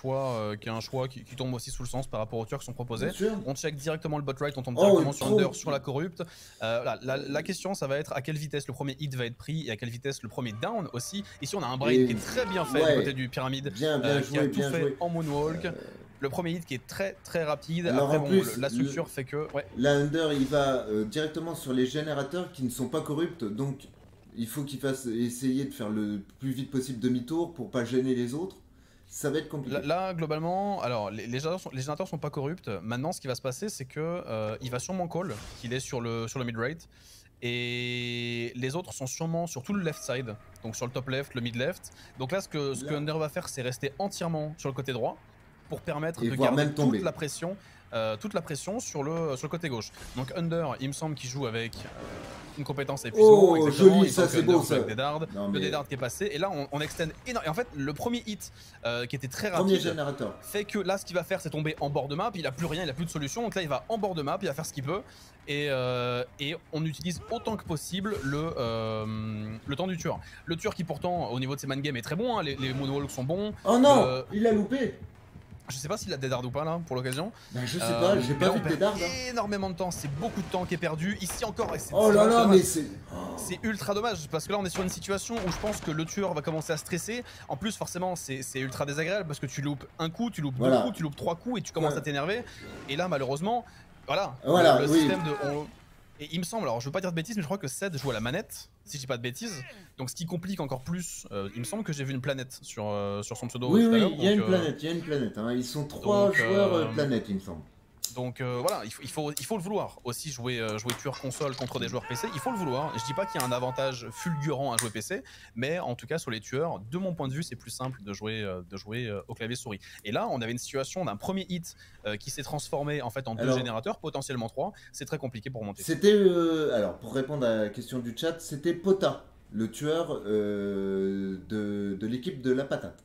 choix, euh, qui est un choix qui, qui tombe aussi sous le sens par rapport aux tueurs qui sont proposés. On check directement le bot right, on tombe Oh, directement sur trop. Under, sur la corrupte. Euh, la, la question, ça va être à quelle vitesse le premier hit va être pris et à quelle vitesse le premier down aussi. Ici, on a un Et- qui est très bien fait ouais. du côté du pyramide, Bien, bien euh, qui a joué, tout bien fait joué. en moonwalk. Le premier hit qui est très très rapide. Alors, Après, en plus, la le- structure fait que. Ouais. La Under, il va euh, directement sur les générateurs qui ne sont pas corrupts, donc il faut qu'il fasse essayer de faire le plus vite possible demi-tour pour pas gêner les autres. Ça va être compliqué. Là, globalement, alors les, les générateurs sont, les générateurs sont pas corrupts. Maintenant, ce qui va se passer, c'est que euh, il va sûrement call, qu'il est sur le sur le mid right, et les autres sont sûrement sur tout le left side, donc sur le top left, le mid left. Donc là, ce que ce que. Under va faire, c'est rester entièrement sur le côté droit pour permettre Et de garder même toute la pression, euh, toute la pression sur le sur le côté gauche. Donc Under, il me semble qu'il joue avec une compétence épuisement. Oh, joli, ça, c'est beau, ça. avec des dards, Non, le mais- dards qui est passé, et là on, on extend énormément. Et en fait, le premier hit euh, qui était très Premier rapide générateur. fait que là ce qu'il va faire c'est tomber en bord de map, il a plus rien, il a plus de solution, donc là il va en bord de map, il va faire ce qu'il peut et, euh, et on utilise autant que possible le, euh, le temps du tueur. Le tueur qui pourtant au niveau de ses man games est très bon, hein, les, les moonwalks sont bons, Oh non, il a loupé. Je sais pas s'il a des dards ou pas là pour l'occasion. Bah, je sais Euh, pas, j'ai mais pas vu perd dards. hein. énormément de temps, c'est beaucoup de temps qui est perdu, ici encore et c'est Oh là là, mais c'est. C'est ultra dommage parce que là on est sur une situation où je pense que le tueur va commencer à stresser. En plus forcément c'est c'est ultra désagréable parce que tu loupes un coup, tu loupes Voilà. deux coups, tu loupes trois coups et tu commences Ouais. à t'énerver. Et là malheureusement, voilà, Voilà, le, le oui. système de... on- Et il me semble, alors je veux pas dire de bêtises mais je crois que Sed joue à la manette, si je dis pas de bêtises. Donc ce qui complique encore plus, euh, il me semble que j'ai vu une planète sur, euh, sur son pseudo. Oui, oui, il y a une euh, planète, il y a une planète. hein. Ils sont trois donc, joueurs planète, il me semble. Donc euh, voilà, il faut, il, faut, il faut le vouloir. Aussi jouer, euh, jouer tueur console contre des joueurs PC, il faut le vouloir. Je dis pas qu'il y a un avantage fulgurant à jouer PC, mais en tout cas sur les tueurs, de mon point de vue, c'est plus simple de jouer, euh, de jouer au clavier souris. Et là, on avait une situation d'un premier hit qui s'est transformé en fait en deux générateurs, potentiellement trois. C'est très compliqué pour monter. C'était. alors, pour répondre à la question du chat, c'était Pota, le tueur de, de l'équipe de la patate.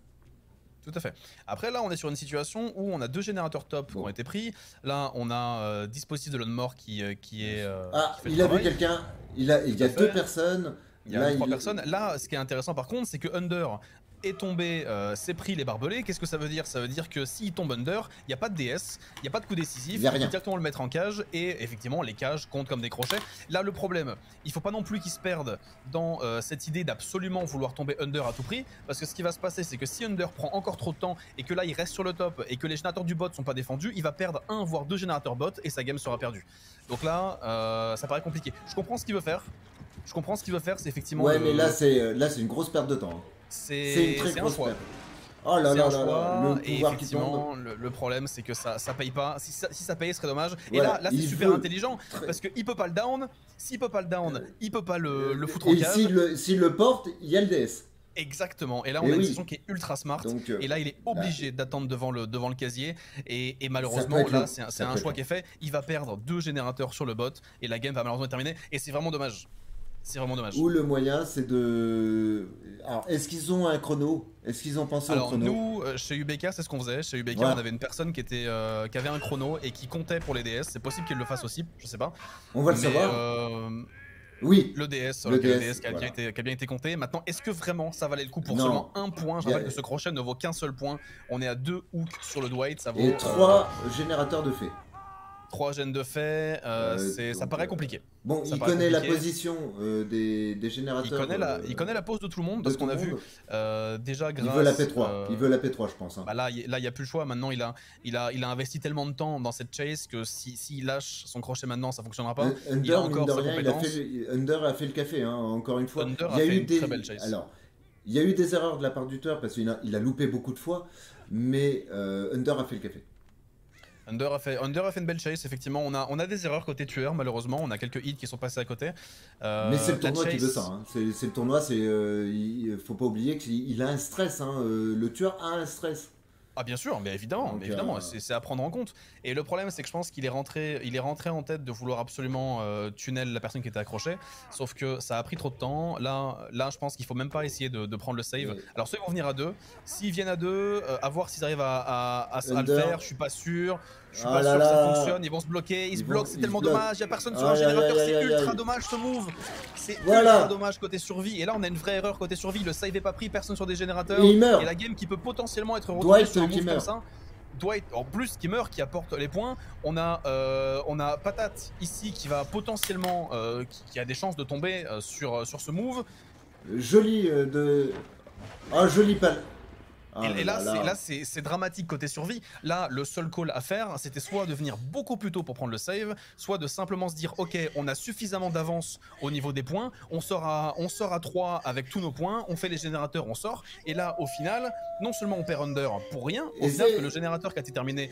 Tout à fait. Après là, on est sur une situation où on a deux générateurs top qui ont été pris. Là, on a euh, dispositif de l'unmore qui, euh, qui est. euh, Ah, qui il a vu quelqu'un. Il, a, il y a deux personnes. Il y a Là, trois il- personnes. Là, ce qui est intéressant par contre, c'est que Under est tombé, euh, s'est pris les barbelés. Qu'est-ce que ça veut dire? Ça veut dire que s'il tombe Under, il n'y a pas de DS, il n'y a pas de coup décisif, Il rien. directement le mettre en cage et effectivement les cages comptent comme des crochets. Là, le problème, il faut pas non plus qu'il se perde dans euh, cette idée d'absolument vouloir tomber Under à tout prix, parce que ce qui va se passer, c'est que si Under prend encore trop de temps et que là il reste sur le top et que les générateurs du bot sont pas défendus, il va perdre un voire deux générateurs bot et sa game sera perdue. Donc là, euh, ça paraît compliqué. Je comprends ce qu'il veut faire. Je comprends ce qu'il veut faire, c'est effectivement. Ouais, le- mais là, c'est euh, là, c'est une grosse perte de temps. C'est un grosse choix. Oh là C'est là un là là, choix, le et effectivement, le, le problème c'est que ça, ça paye pas. Si ça, si ça payait, ce serait dommage. Et là, là c'est super veut intelligent parce qu'il peut pas le down. S'il peut pas le down, il peut pas le, le foutre en Et cage. s'il le, s'il le porte, il y a le DS. Exactement. Et là, Et on a une saison qui est ultra smart. Donc, euh, Et là, il est obligé d'attendre devant le, devant le casier. Et, et malheureusement, là, c'est un, un choix qui est fait. Il va perdre deux générateurs sur le bot. Et la game va malheureusement être terminée. Et c'est vraiment dommage. C'est vraiment dommage. Ou le moyen, c'est de. Alors, est-ce qu'ils ont un chrono? Est-ce qu'ils ont pensé au Alors chrono? nous, euh, chez UBK, c'est ce qu'on faisait. Chez UBK, Voilà. on avait une personne qui était, euh, qui avait un chrono et qui comptait pour les DS. C'est possible qu'il le fasse aussi, je sais pas. On va le Mais, savoir. euh, Oui. le DS, Le DS, qui a, bien été, qui a bien été compté. Maintenant, est-ce que vraiment ça valait le coup pour Non. seulement un point? Je a- rappelle que ce crochet ne vaut qu'un seul point. On est à deux hooks sur le Dwight, ça vaut Et euh, trois générateurs de faits. Trois gènes de fait. euh, ça paraît euh, compliqué. Bon, Ça il connaît la position euh, des, des Il générateurs. connaît, la, il connaît la pose de tout le monde de parce qu'on a vu euh, déjà Il grâce. veut la P3. euh, Il veut la P3, je pense. hein. Bah là, il là, il y a plus le choix. Maintenant, il a, il a, il a investi tellement de temps dans cette chase que si, s'il lâche son crochet maintenant, ça fonctionnera pas. Un- il a Under, encore sa rien, il a fait, Under a fait le café, hein, encore une fois. Under il y a a, fait eu une des... très belle chase. Alors, il y a eu des erreurs de la part du tueur parce qu'il a, il a loupé beaucoup de fois, mais Under a fait le café. Under a, fait, Under a fait une belle chase, effectivement. On a, on a des erreurs côté tueur, malheureusement. On a quelques hits qui sont passés à côté. Euh, mais c'est le tournoi qui veut ça. hein. C'est le tournoi, c'est, euh, il faut pas oublier qu'il il a un stress. hein, euh, le tueur a un stress. Ah bien sûr, mais évidemment, Donc, mais évidemment, euh, c'est à prendre en compte. Et le problème, c'est que je pense qu'il est rentré, il est rentré en tête de vouloir absolument euh, tunnel la personne qui était accrochée. Sauf que ça a pris trop de temps. Là, là, je pense qu'il faut même pas essayer de, de prendre le save. Alors soit ils vont venir à deux. S'ils viennent à deux, euh, à voir s'ils arrivent à, à- à- à le faire. Je suis pas sûr. Je suis Ah pas là sûr que ça fonctionne. Ils vont se bloquer. Ils, Ils se bloquent. C'est tellement dommage. Il y a personne sur un générateur. C'est ultra dommage ce move. C'est Voilà. ultra dommage côté survie. Et là, on a une vraie erreur côté survie. Le save est pas pris. Personne sur des générateurs. Et il meurt. Et la game qui peut potentiellement être retournée Dwight, sur deux qui meurent. Ça, Dwight, en plus, qui meurt, qui apporte les points. On a, euh, on a Patate ici qui va potentiellement, euh, qui, a des chances de tomber euh, sur, sur ce move. Joli de. Ah, joli pas. Ah et, là, là c'est dramatique côté survie. Là, le seul call à faire, c'était soit de venir beaucoup plus tôt pour prendre le save, soit de simplement se dire, ok, on a suffisamment d'avance au niveau des points, on sort, à, on sort à 3 avec tous nos points, on fait les générateurs, on sort, et là, au final, non seulement on perd under pour rien, au final, que le générateur qui a été terminé...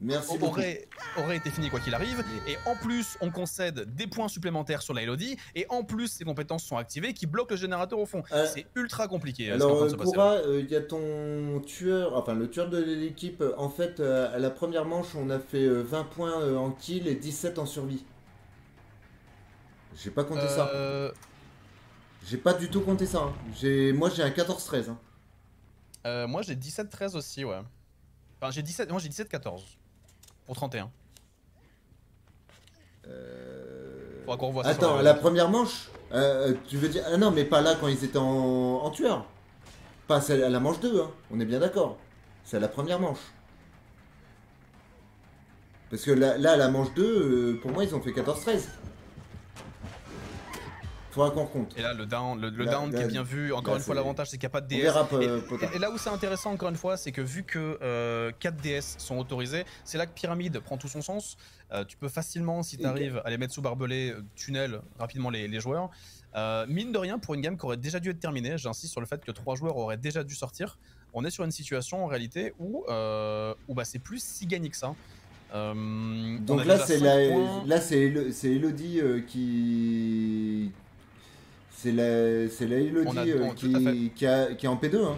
Merci aurait, aurait été fini quoi qu'il arrive. Et en plus, on concède des points supplémentaires sur la Elodie. Et en plus, ses compétences sont activées qui bloquent le générateur au fond. Euh, c'est ultra compliqué. Euh, alors, Koura, il euh, y a ton tueur, enfin le tueur de l'équipe. En fait, à la première manche, on a fait 20 points en kill et 17 en survie. J'ai pas compté ça. J'ai pas du tout compté ça. Hein. Moi, j'ai un 14-13. Hein. moi, j'ai 17-13 aussi, ouais. Enfin, j'ai 17... Moi, j'ai 17-14 pour 31. Euh... Faudra qu'on revoie ça Attends, la... première manche euh, Tu veux dire. Ah non, mais pas là quand ils étaient en, tueur. Pas celle à la manche 2, hein. on est bien d'accord. C'est à la première manche. Parce que là, là la manche 2, euh, pour moi, ils ont fait 14-13. Qu'on compte. Et là, le down, le, down qui est bien vu, encore une fois, l'avantage, c'est qu'il n'y a pas de DS. Euh, et, là où c'est intéressant, encore une fois, c'est que vu que 4 euh, DS sont autorisés, c'est là que Pyramide prend tout son sens. Euh, tu peux facilement, si tu arrives à les mettre sous barbelé, tunnel rapidement les, joueurs. mine de rien, pour une game qui aurait déjà dû être terminée, j'insiste sur le fait que 3 joueurs auraient déjà dû sortir. On est sur une situation en réalité où, où bah, c'est plus si gagné que ça. Donc là, c'est là, c'est Elodie qui c'est la, c'est la Elodie euh, qui, qui, est en P2. Hein.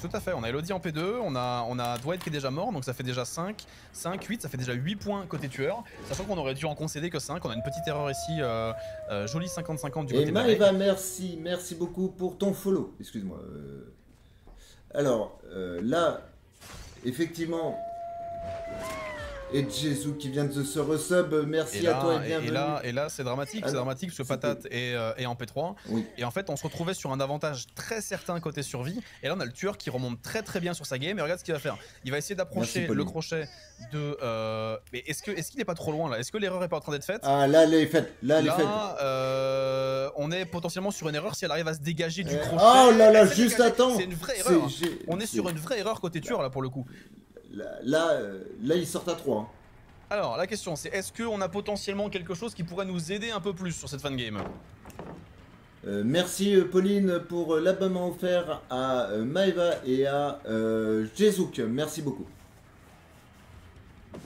Tout à fait, on a Elodie en P2, on a, on a Dwight qui est déjà mort, donc ça fait déjà 5, 5, 8, ça fait déjà 8 points côté tueur, sachant qu'on aurait dû en concéder que 5, on a une petite erreur ici, euh, euh, jolie 50-50 du côté Et Maëva, merci, merci beaucoup pour ton follow, excuse-moi. Alors, là, effectivement, et Jésus qui vient de se resub, merci à toi et bienvenue. Et là, et là c'est dramatique, c'est dramatique parce que Patate est, euh, est, en P3. Et en fait, on se retrouvait sur un avantage très certain côté survie. Et là, on a le tueur qui remonte très très bien sur sa game. Et regarde ce qu'il va faire. Il va essayer d'approcher le crochet de. Euh... Mais est-ce qu'il est, qu'il est pas trop loin là? Est-ce que l'erreur est pas en train d'être faite? Ah là, elle est faite. Là, elle est faite. Euh, on est potentiellement sur une erreur si elle arrive à se dégager du crochet. Oh là là, juste attends. C'est une vraie erreur. On est sur une vraie erreur côté tueur là pour le coup. Là, là, euh, là ils sortent à 3. Hein. Alors, la question c'est est-ce qu'on a potentiellement quelque chose qui pourrait nous aider un peu plus sur cette fan game euh, merci euh, Pauline pour l'abonnement offert à Maeva et à euh, Merci beaucoup.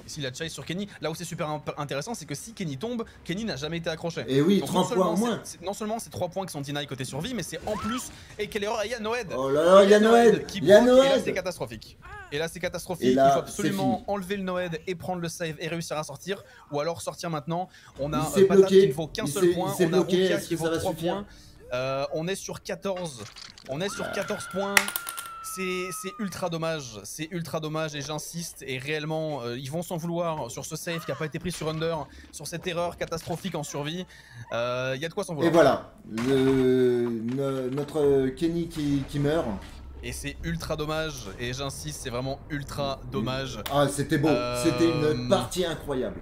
Ici la chase sur Kenny, là où c'est super intéressant, c'est que si Kenny tombe, Kenny n'a jamais été accroché. Et oui, 3 points en moins. Non seulement c'est 3 points qui sont deny côté survie, mais c'est en plus. Et quelle erreur, il y a Noed Oh là là, il y a Noed Il y a Noed Et là c'est catastrophique. Là il faut absolument enlever le Noed et prendre le save et réussir à sortir. Ou alors sortir maintenant. On a euh, Patate qui ne vaut qu'un seul point, on a Rukia qui vaut 3 points. Euh, on est sur 14. On est sur 14 points c'est ultra dommage, c'est ultra dommage et j'insiste et réellement euh, ils vont s'en vouloir sur ce save qui a pas été pris sur Under, sur cette erreur catastrophique en survie. Il euh, y a de quoi s'en vouloir. Et voilà, notre Kenny qui, meurt. Et c'est ultra dommage et j'insiste, c'est vraiment ultra dommage. Ah c'était beau, c'était une euh, partie incroyable.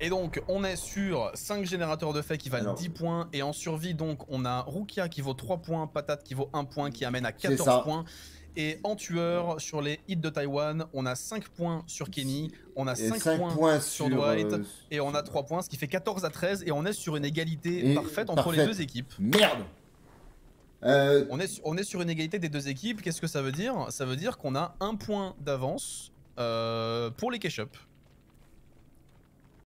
Et donc, on est sur 5 générateurs de faits qui valent 10 points. Et en survie, donc, on a Rukia qui vaut 3 points, Patate qui vaut 1 point, qui amène à 14 points. Et en tueur, sur les hits de Taïwan, on a 5 points sur Kenny, on a 5, points, sur Dwight, euh, et on a 3 points, ce qui fait 14 à 13. Et on est sur une égalité parfaite entre les deux équipes. Merde euh, on, est, sur une égalité des deux équipes. Qu'est-ce que ça veut dire? Ça veut dire qu'on a un point d'avance euh, pour les cash-up.